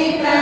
Amen.